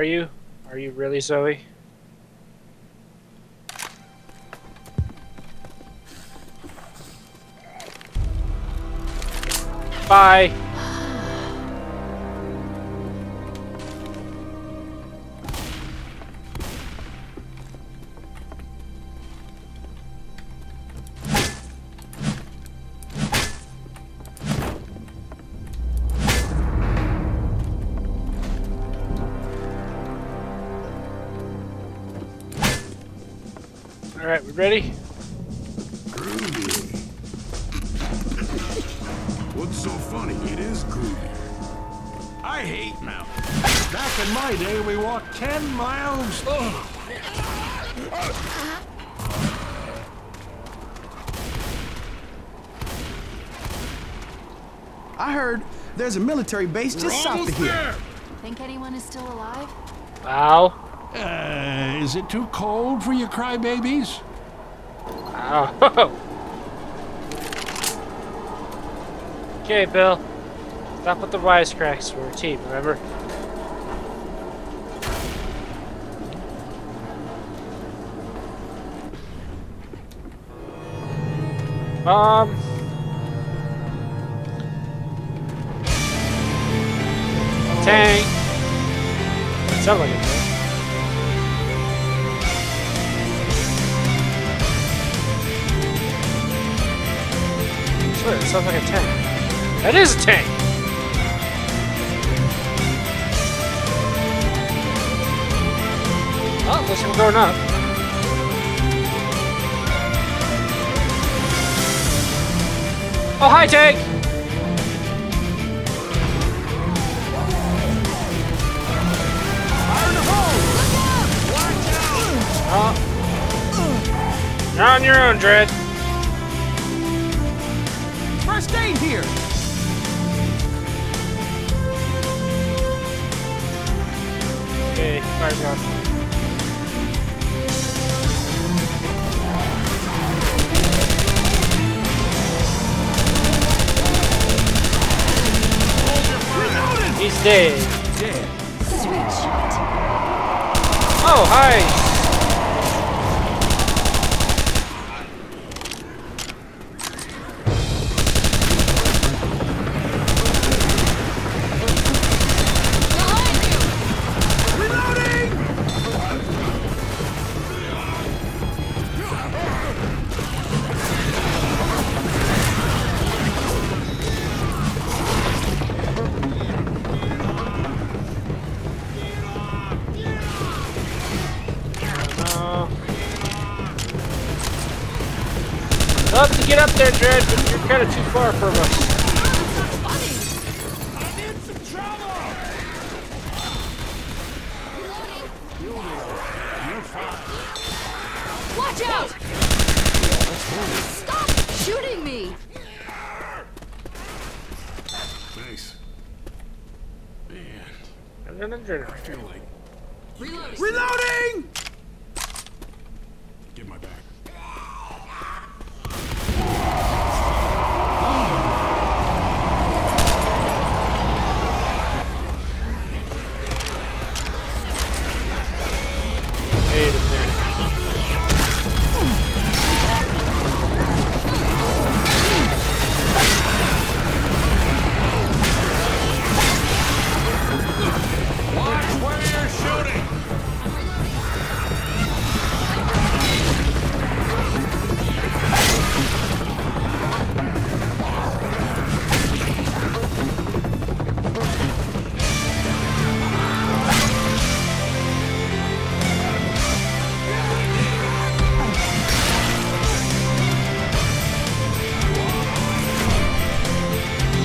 Are you? Are you really, Zoe? Bye. We ready? Groovy. What's so funny? It is groovy. I hate mountains. Back in my day, we walked 10 miles. Ugh. I heard there's a military base We're just south of here. there. Think anyone is still alive? Wow. Uh, is it too cold for you crybabies? Okay, Bill. Stop with the wisecracks. We're a team, remember? Um. Tank. Sound like a It sounds like a tank. That is a tank! Oh, looks like going up. Oh, hi, tank! Oh. You're on your own, Dread. First aid here. Okay, fire's on. He's dead. Dead. Sweet shot. Oh, hi. But you're kind of too far from us.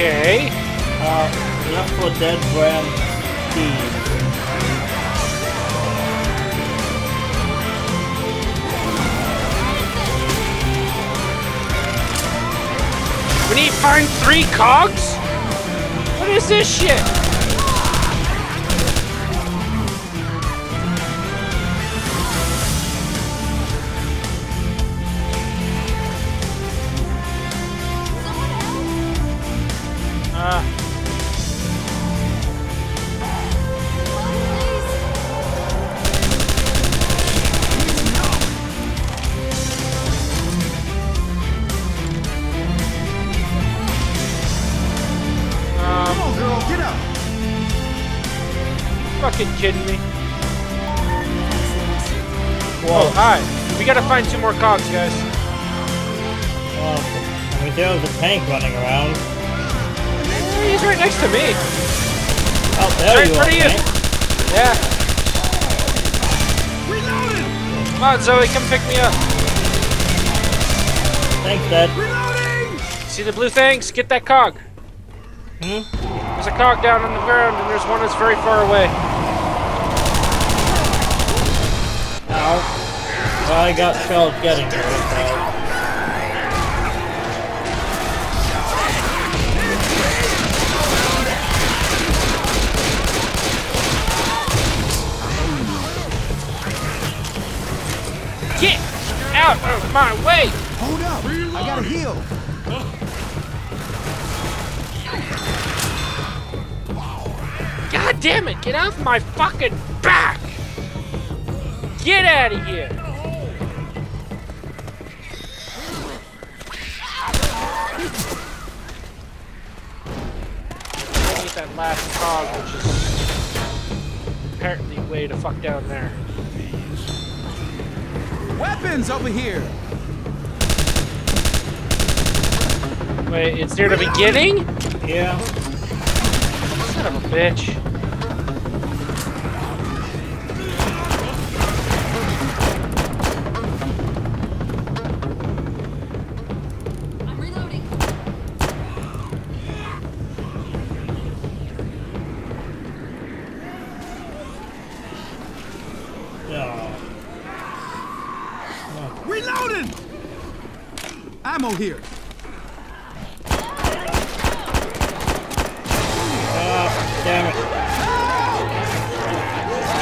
Okay. Uh, left for dead Bram Steve. We need to find three cogs? What is this shit? Fucking kidding me? Oh, hi. We gotta find two more cogs, guys. Well, I mean, there was a tank running around. Hey, He's right next to me. Oh, there Right in you front are, of you. Yeah. Reloading! Come on, Zoe, come pick me up. Thanks, Dad. Reloading! See the blue things? Get that cog. Hmm? There's a cog down on the ground, and there's one that's very far away. I got shells getting to it, so. Get out of my way! Hold up! I gotta heal. God damn it! Get off my fucking back! Get out of here! Which is apparently way to fuck down there. Weapons over here. Wait, it's near the beginning? Yeah. Son of a bitch. Here. Ah, damn it.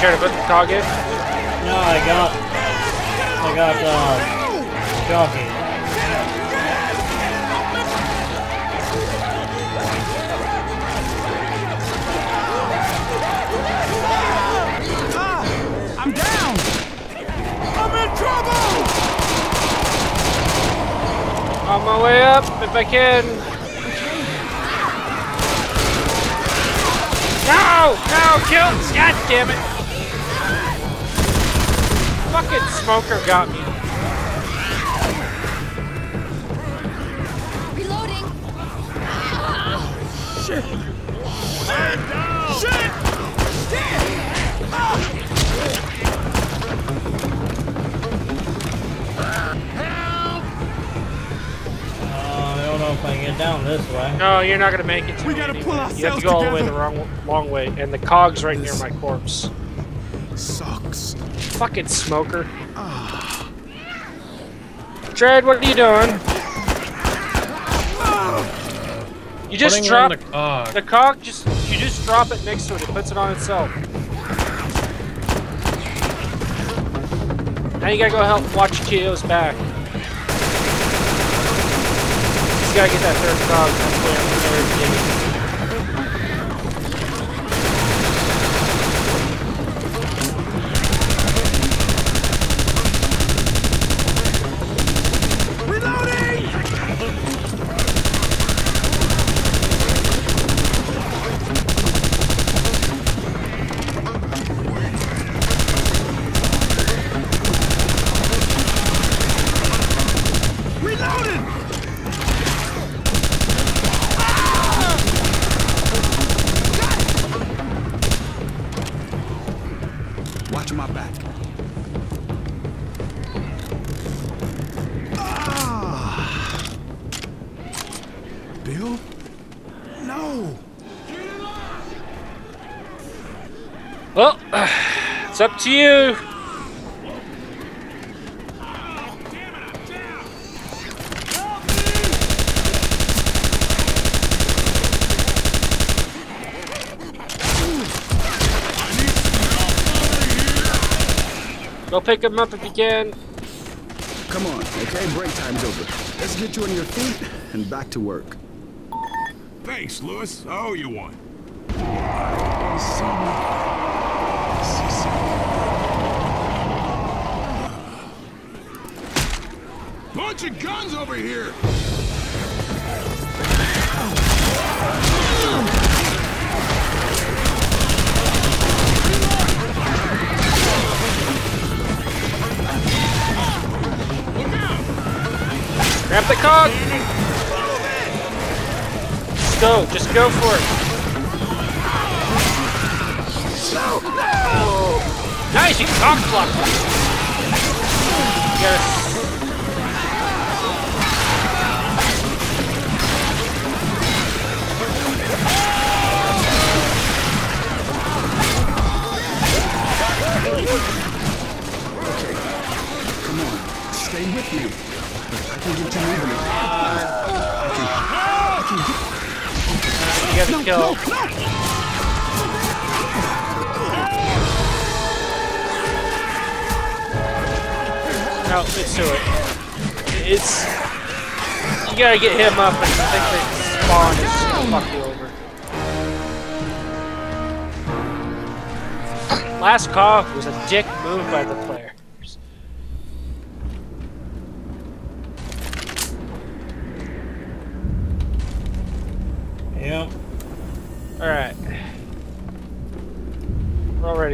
Trying to put the cog in? No, I got. I got, uh. Jockey. On my way up, if I can. No! No! Kill! God damn it! Fucking smoker got me. Reloading. Shit! Shit! Uh, I know if I can get down this way. No, you're not gonna make it. To We me gotta pull anyway. You have to ourselves go all the way the wrong, long way, and the cog's right near my corpse. Sucks. Fucking smoker. Ah. Dread, what are you doing? You just Putting drop the cog. the cog. Just you just drop it next to it. It puts it on itself. Now you gotta go help watch Kyo's back. He's gotta get that third where I'm you. Go pick him up if you can. Come on, okay? Break time's over. Let's get you on your feet and back to work. Thanks, Lewis. I owe you one. Get your guns over here! Grab the cog! Just go, just go for it. Nice, you cock block. Yes. Stay with me. I can get you moving. I can, I can get... You gotta No, kill. no, no! No, it's to it. It's. You gotta get him up and I think that spawn is gonna fuck you over. Last call was a dick move by the players. Yep. Alright.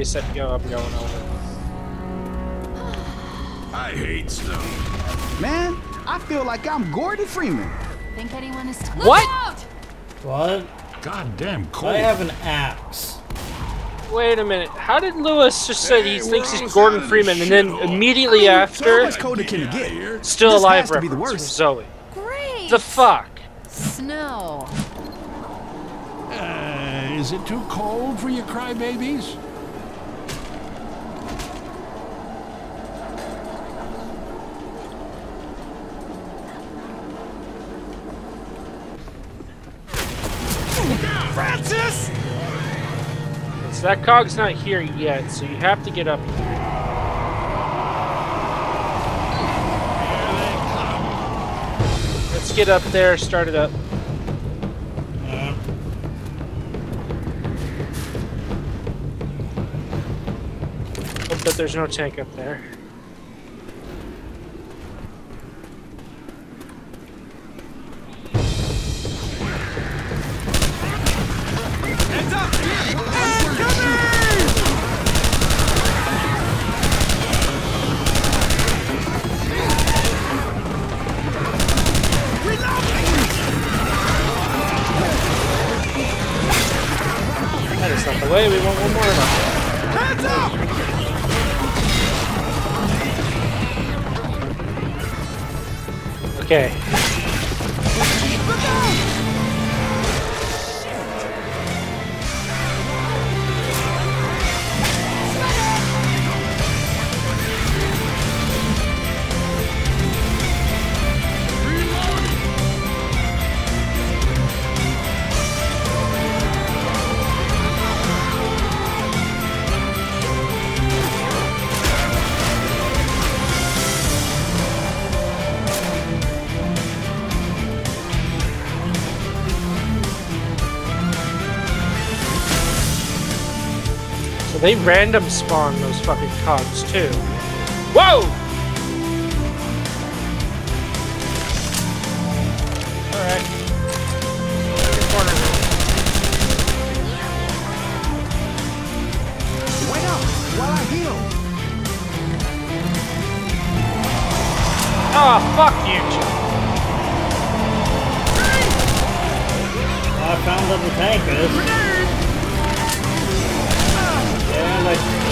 We're set go. I'm going over. I hate snow. Man, I feel like I'm Gordon Freeman. Think anyone is. What? Out! What? Goddamn cold. I have an axe. Wait a minute. How did Lewis just say he thinks he's Gordon Freeman and then shithole. immediately So after, much colder can it get? Here. still This alive has to be the reference from worst. Zoe? Great. The fuck? Snow. Uh, is it too cold for you crybabies? So that cog's not here yet, so you have to get up here. Let's get up there, start it up. Hope that there's no tank up there. They random spawn those fucking cogs too. Whoa! Alright. Wait up while I heal. Oh, fuck you. I found that the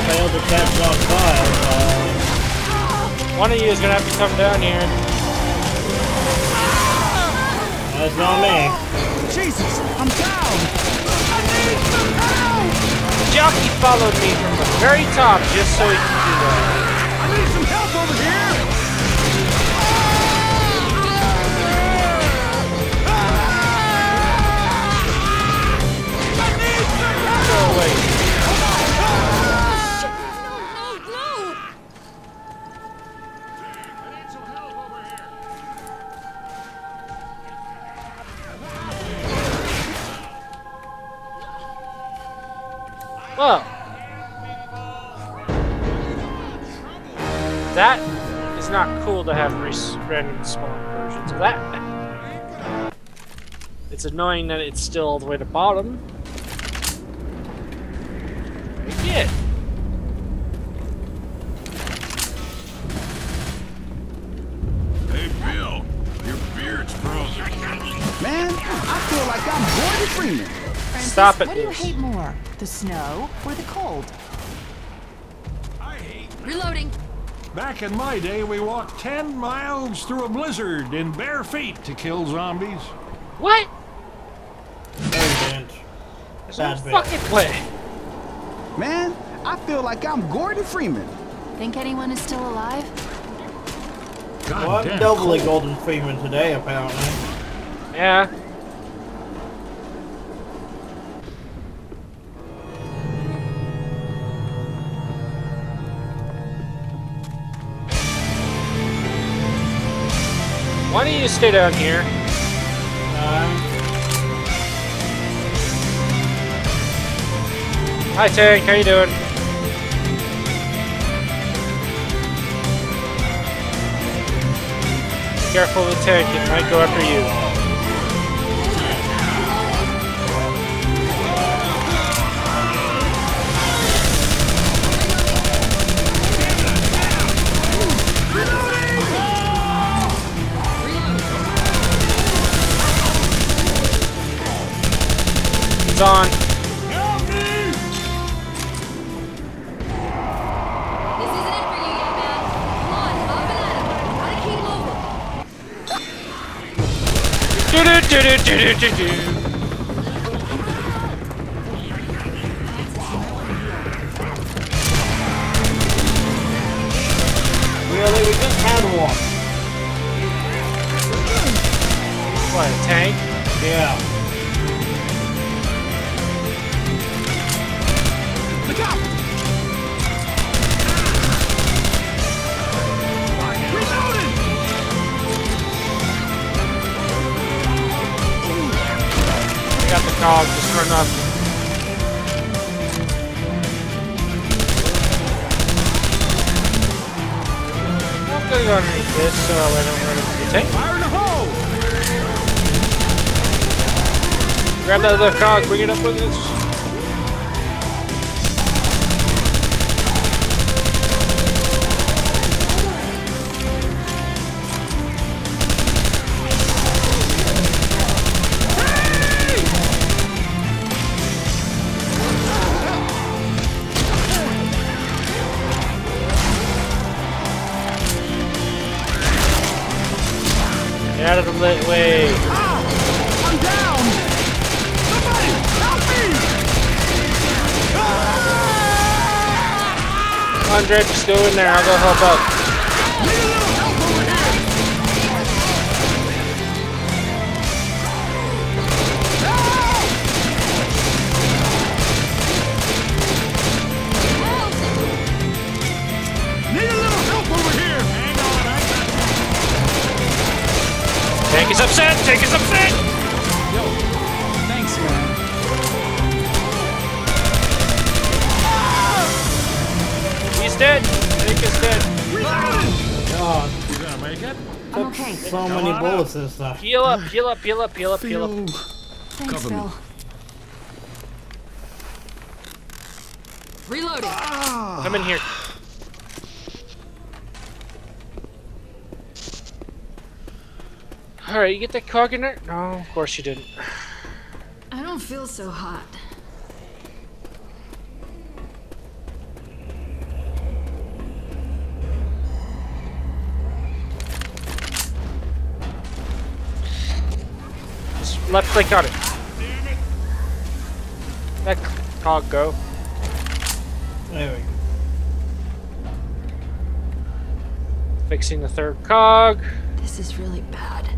failed to catch on fire. Uh, One of you is gonna have to come down here. that's not me. Jesus, I'm down. The jockey followed me from the very top just so he could do that. That is not cool to have random spawn versions of that. It's annoying that it's still all the way to bottom. Stop it, What do you hate more? The snow or the cold? I hate. Reloading. Back in my day, we walked 10 miles through a blizzard in bare feet to kill zombies. What? No. There's Bad no fucking way. Man, I feel like I'm Gordon Freeman. Think anyone is still alive? God Well, I'm doubly cold. Golden Freeman today, apparently. Yeah. You stay down here? Um, Hi Tank, how you doing? Careful with Tank, it might go after you. Moving. Do do do do do do do. really, we just had one. What, a tank? Yeah. Got the cog, just run up. I'm gonna go underneath this so I don't run into the tank. Fire in the hole! Grab that other cog, bring it up with us. Dre, just go in there. I'll go help out. Need a little help over here! Hang on, I got Tank is upset. Tank is upset. Thanks, man. He's dead. Tank is dead. God, You gonna make it? I'm okay. so many bullets and stuff. Heal up, heal up, heal up, heal up, heal up. Feel Thanks, Cover. Bill. Reloading. Ah. Come in here. Alright, you get that cog in there? No, of course you didn't. I don't feel so hot. Left click on it. That cog go. There we go. Fixing the third cog. This is really bad.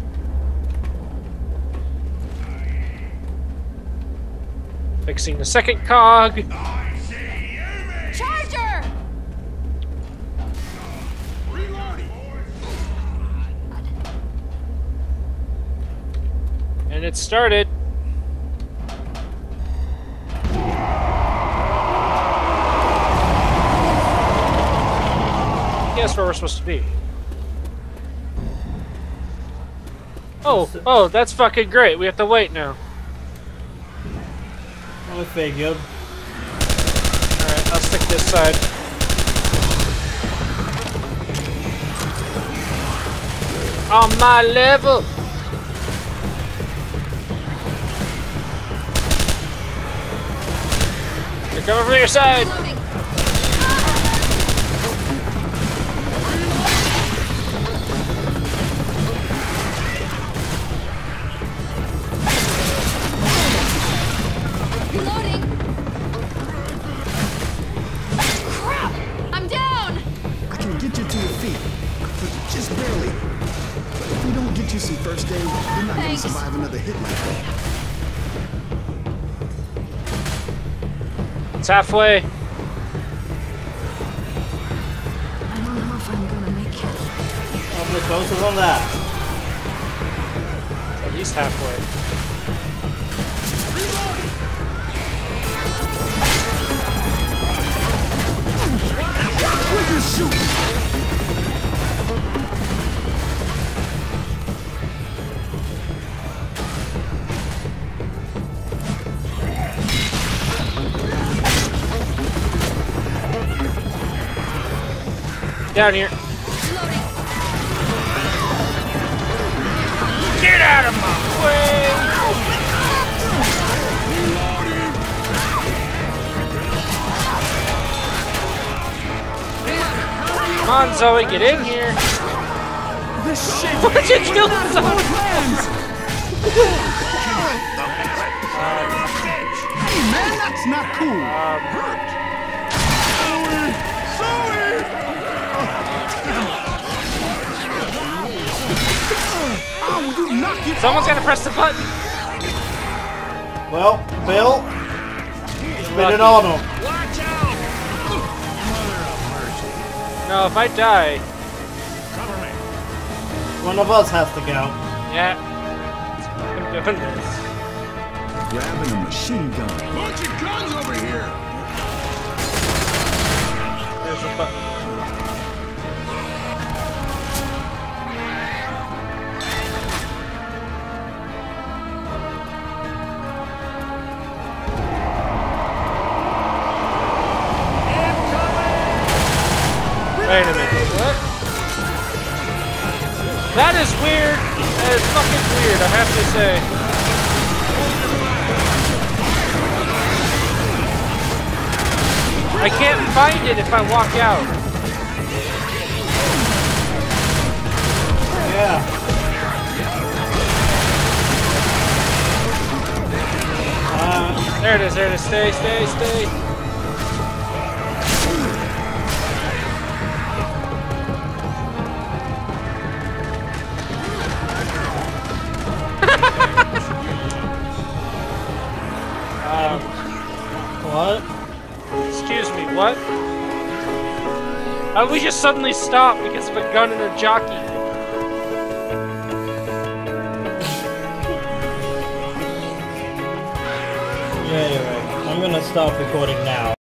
Fixing the second cog. And it started. Guess where we're supposed to be. Oh, oh, that's fucking great. We have to wait now. I figured. Alright, I'll stick this side. On my level! Can get you to your feet, but just barely. If we don't get you some first aid, you're not gonna survive another hit like that. It's halfway. I don't know if I'm gonna make it. I'm closer than that. At least halfway. Where's your shoot? Down here. Get out of my way! Come on, Zoe, get in here! This shit Why'd you kill Zoe? Hey man, that's not cool. Oh, you knock it Someone's gotta press the button! Well, Bill, spin Lucky. it on him. Watch out! No, if I die, Cover me. One of us has to go. yeah. I'm doing this. Grabbing a machine gun. Bunch of guns over here. There's the button. To say. I can't find it if I walk out. Yeah. Uh, There it is, there it is. Stay, stay, stay. What? excuse me, what? How did we just suddenly stop because of a gun and a jockey? Yeah, you're right. I'm gonna stop recording now.